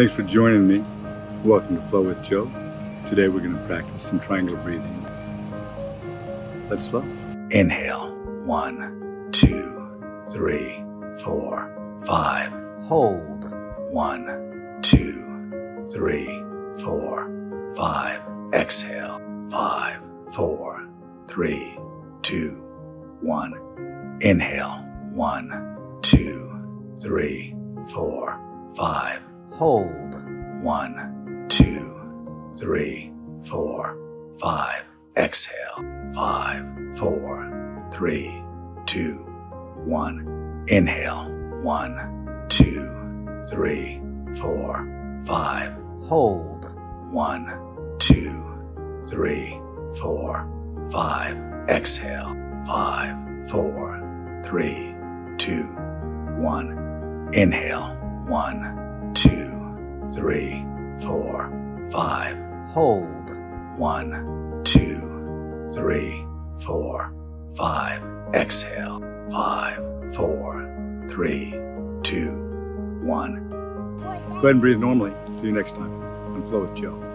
Thanks for joining me. Welcome to Flow with Joe. Today we're going to practice some triangle breathing. Let's flow. Inhale. One, two, three, four, five. Hold. One, two, three, four, five. Exhale. Five, four, three, two, one. Inhale. One, two, three, four, five. Hold. One, two, three, four, five. Exhale. Five, four, three, two, one. Inhale. One, two, three, four, five. Hold. One, two, three, four, five. Exhale. Five, four, three, two, one. Inhale. One, three, four, five. Hold. One, two, three, four, five. Exhale. Five, four, three, two, one. Go ahead and breathe normally. See you next time on Flow with Joe.